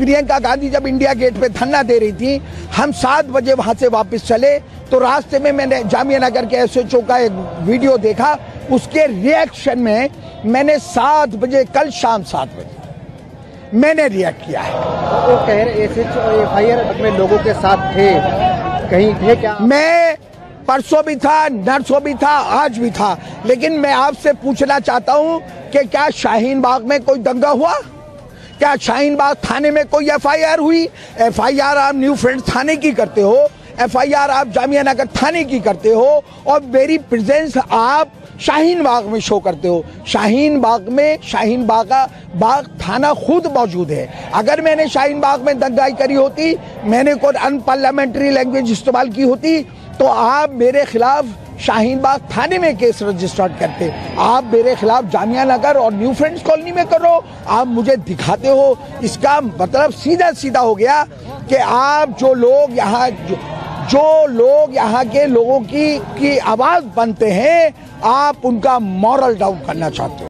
प्रियंका गांधी जब India gate पे धरना दे रही थी हम सात बजे वहाँ से वापस चले तो रास्ते में मैंने जामिया नगर के एसएचओ का एक वीडियो देखा उसके रिएक्शन में मैंने सात बजे कल शाम सात बजे मैंने रिएक्ट किया है। वो कह रहे एस एच में लोगों के साथ थे कहीं थे क्या? मैं परसों भी था नरसों भी था आज भी था लेकिन मैं आपसे पूछना चाहता हूँ कि क्या शाहीन बाग में कोई दंगा हुआ? क्या शाहीन बाग थाने में कोई एफआईआर हुई? एफआईआर आप न्यू फ्रेंड थाने की करते हो। एफआईआर आप जामिया नगर थाने की करते हो और मेरी प्रेजेंस आप शाहीन बाग में शो करते हो। शाहीन बाग में शाहीन बाग बाग थाना खुद मौजूद है। अगर मैंने शाहीन बाग में दंगाई करी होती, मैंने कोई अनपार्लियामेंट्री लैंग्वेज इस्तेमाल की होती तो आप मेरे खिलाफ शाहीन बाग थाने में केस रजिस्टर्ड करते। आप मेरे खिलाफ जामिया नगर और न्यू फ्रेंड्स कॉलोनी में करो। आप मुझे दिखाते हो। इसका मतलब सीधा सीधा हो गया कि आप जो लोग यहाँ जो, जो लोग यहाँ के लोगों की की आवाज़ बनते हैं आप उनका मॉरल डाउन करना चाहते हो।